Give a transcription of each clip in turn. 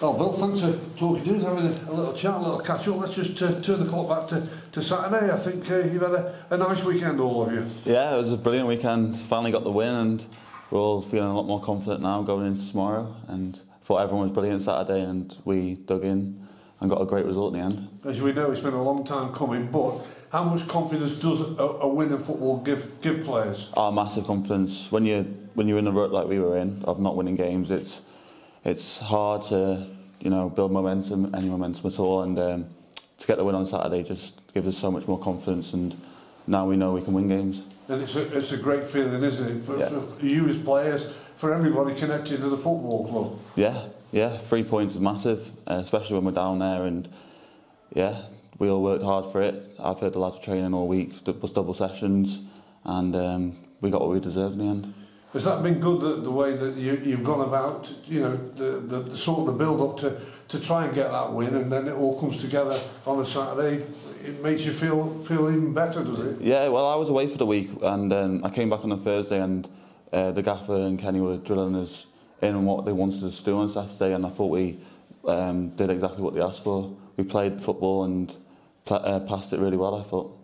Oh, Bill, thanks for talking to us, having a, a little chat, a little catch up. Let's just uh, turn the clock back to, to Saturday. I think uh, you've had a, a nice weekend, all of you. Yeah, it was a brilliant weekend. Finally got the win, and we're all feeling a lot more confident now going into tomorrow. And thought everyone was brilliant Saturday, and we dug in and got a great result in the end. As we know, it's been a long time coming, but how much confidence does a, a win in football give give players? Our massive confidence when you when you're in the rut like we were in of not winning games, it's it's hard to you know build momentum, any momentum at all, and um, to get the win on Saturday just gives us so much more confidence, and now we know we can win games. And it's a, it's a great feeling, isn't it, for, Yeah. for you as players, for everybody connected to the football club. Yeah, yeah, three points is massive, uh, especially when we're down there, and yeah, we all worked hard for it. I've heard the lads were training all week, was double sessions, and um, we got what we deserved in the end. Has that been good, the, the way that you, you've gone about, you know, the, the, the sort of the build-up to, to try and get that win, and then it all comes together on a Saturday? It makes you feel feel even better, does it? Yeah, well, I was away for the week, and um, I came back on the Thursday, and uh, the gaffer and Kenny were drilling us in on what they wanted us to do on Saturday, and I thought we um, did exactly what they asked for. We played football and pla uh, passed it really well, I thought.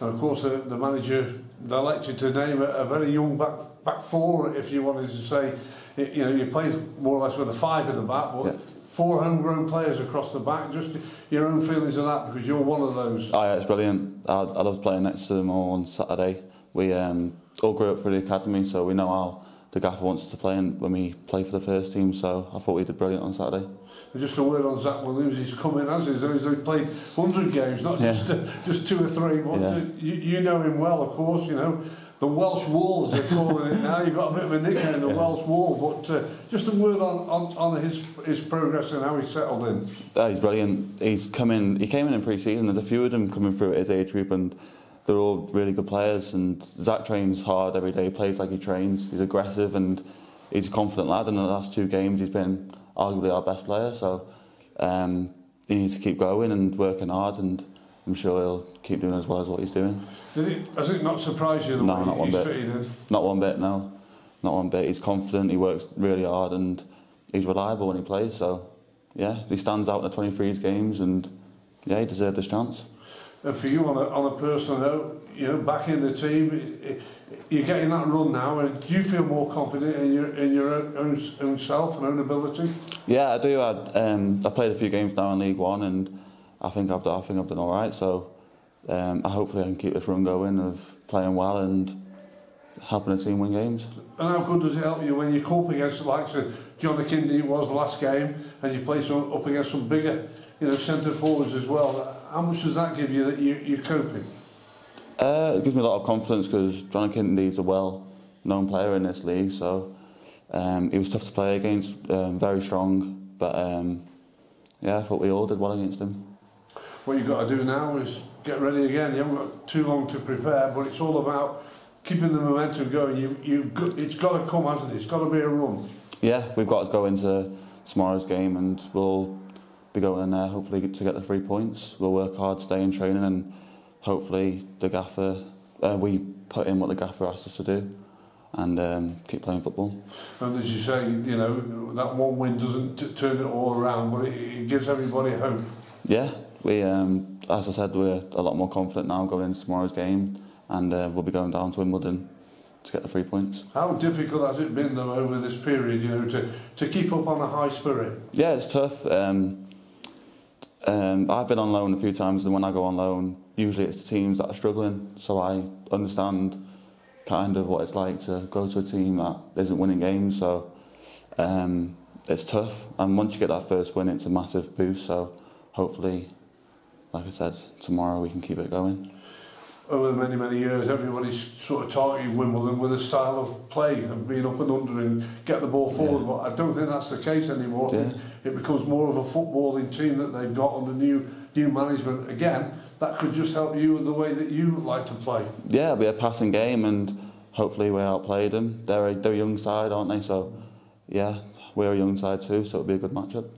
And of course, the, the manager elected to name a, a very young back back four, if you wanted to say, you know, you played more or less with a five in the back, but Yeah. four homegrown players across the back. Just your own feelings of that, because you're one of those. Oh, yeah, it's brilliant. I, I love playing next to them all on Saturday. We um, all grew up through the academy, so we know how the gaffer wants to play and when we play for the first team. So I thought he did brilliant on Saturday. Just a word on Zach Williams. He's come in as he's, he's played 100 games, not yeah. just uh, just two or three. But yeah. you, you know him well, of course. You know the Welsh Wall, as they're calling it now. You've got a bit of a nickname, the yeah. Welsh Wall. But uh, just a word on, on, on his his progress and how he's settled in. Yeah, he's brilliant. He's come in. He came in in pre-season. There's a few of them coming through at his age group and they're all really good players. And Zach trains hard every day. He plays like he trains. He's aggressive and he's a confident lad. And in the last two games, he's been arguably our best player. So um, he needs to keep going and working hard. And I'm sure he'll keep doing as well as what he's doing. Did it, has it not surprised you the No, way not one he's bit. fitted in? Not one bit, no. Not one bit. He's confident. He works really hard, and he's reliable when he plays. So yeah, he stands out in the 23s games, and yeah, he deserved this chance. And for you, on a, on a personal note, you know, back in the team, you're getting that run now, and do you feel more confident in your in your own, own, self and own ability? Yeah, I do. I, um, I played a few games now in League One, and I think I've done, I think I've done all right. So um, I hopefully I can keep this run going of playing well and helping the team win games. And how good does it help you when you cope against the likes of John Akinde was the last game, and you play some, up against some bigger, you know, centre forwards as well? How much does that give you that you, you're coping? Uh, it gives me a lot of confidence because John Akinde's a well-known player in this league, so um, he was tough to play against, um, very strong. But um, yeah, I thought we all did well against him. What you've got to do now is get ready again. You haven't got too long to prepare, but it's all about keeping the momentum going. You've, you've got, it's got to come, hasn't it? It's got to be a run. Yeah, we've got to go into tomorrow's game and we'll be going in there hopefully to get the three points. We'll work hard, stay in training and hopefully the gaffer, uh, we put in what the gaffer asked us to do and um, keep playing football. And as you say, you know, that one win doesn't t- turn it all around, but it, it gives everybody hope. Yeah, we, um, as I said, we're a lot more confident now going into tomorrow's game and uh, we'll be going down to Wimbledon to get the three points. How difficult has it been, though, over this period, you know, to, to keep up on a high spirit? Yeah, it's tough. Um, um, I've been on loan a few times, and when I go on loan, usually it's the teams that are struggling. So I understand kind of what it's like to go to a team that isn't winning games. So um, it's tough, and once you get that first win, it's a massive boost. So hopefully, like I said, tomorrow we can keep it going. Over many, many years, everybody's sort of targeting Wimbledon with a style of play of being up and under and get the ball forward, but I don't think that's the case anymore. Think it becomes more of a footballing team that they've got under new new management. Again, that could just help you with the way that you like to play. Yeah, it'll be a passing game, and hopefully we outplayed them. They're a, they're a young side, aren't they? So yeah, we're a young side too, so it'll be a good matchup.